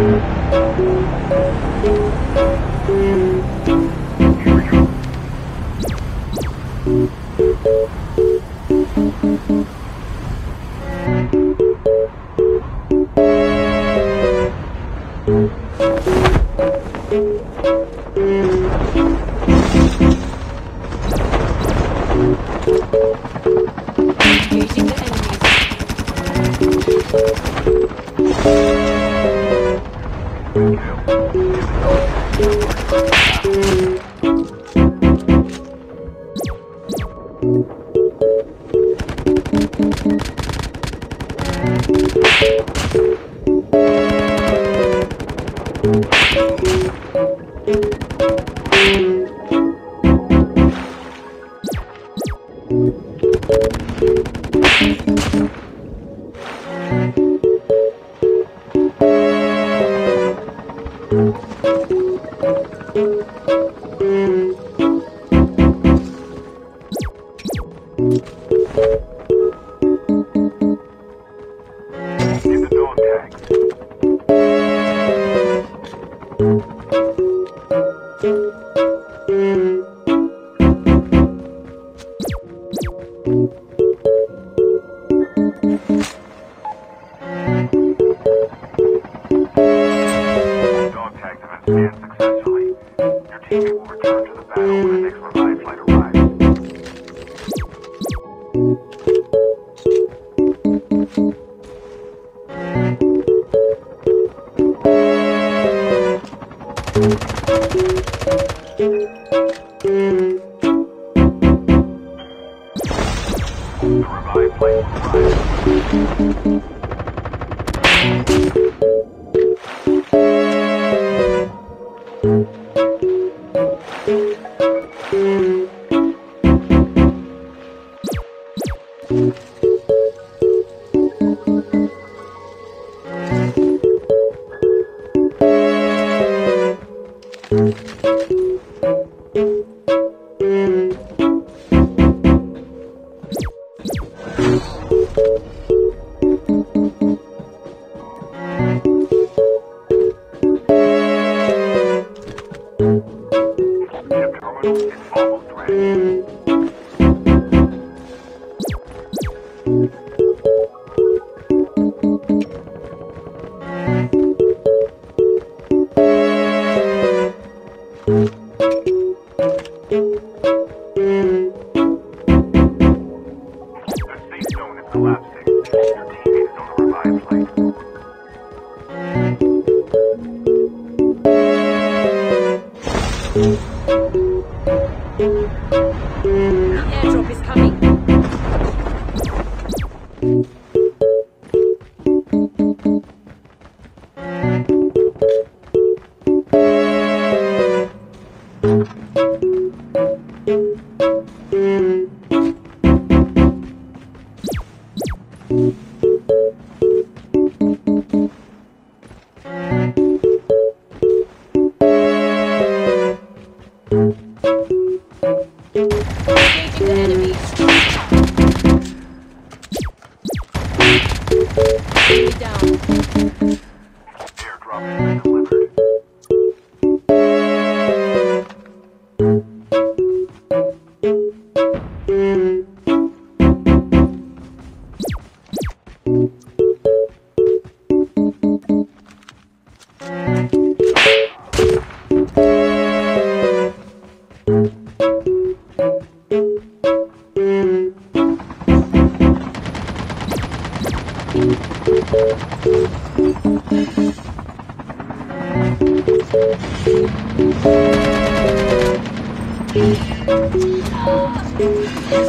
Engaging Thank you. The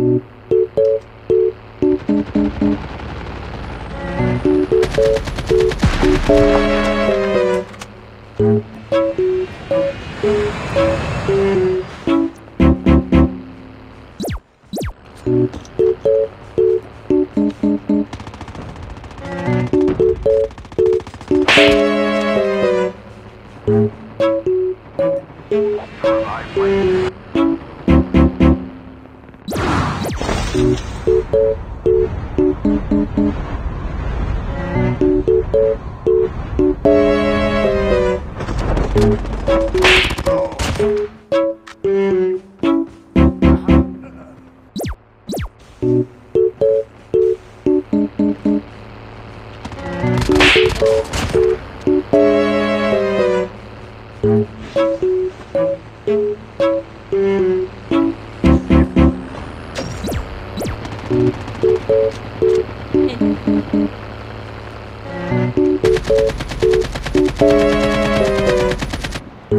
kit. Revive Thank you.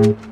Dog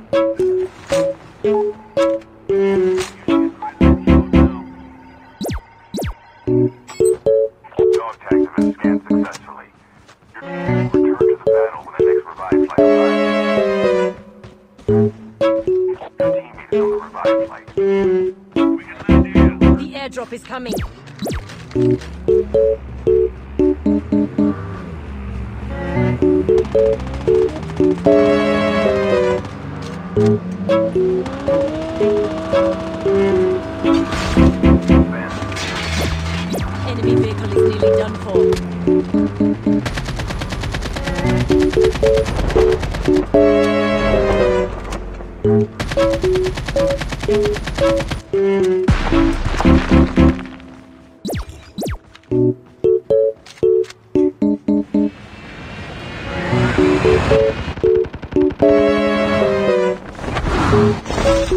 Thank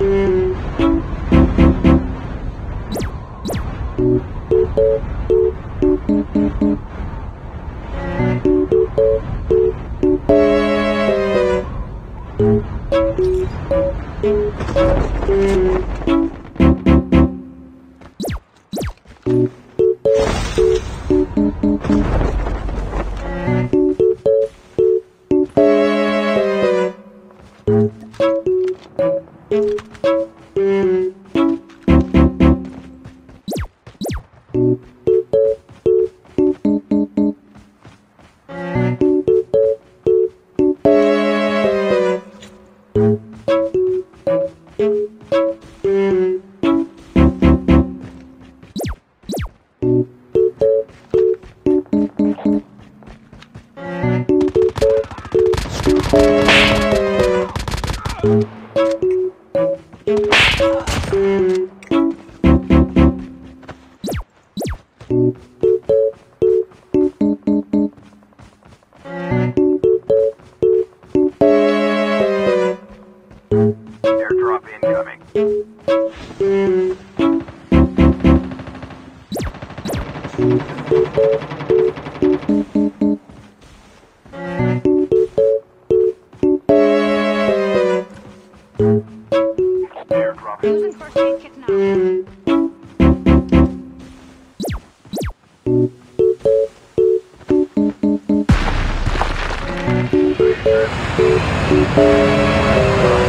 you. Música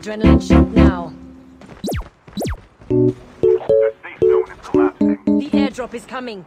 adrenaline shot now. The safe zone is collapsing. The airdrop is coming.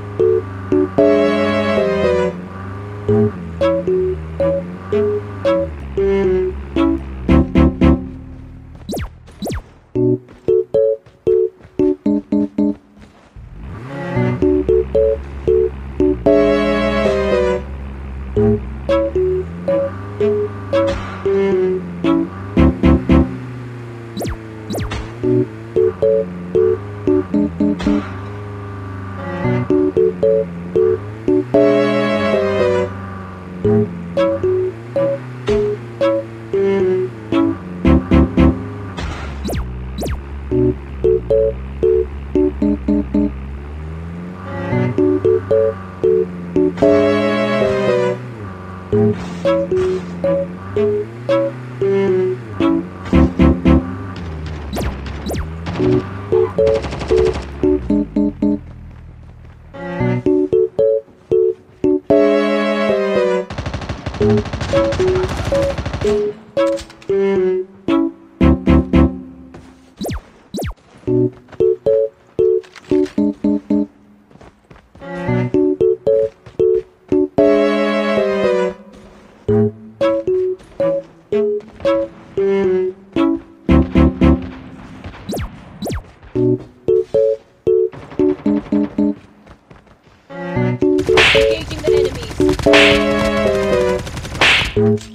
The enemies. Enemy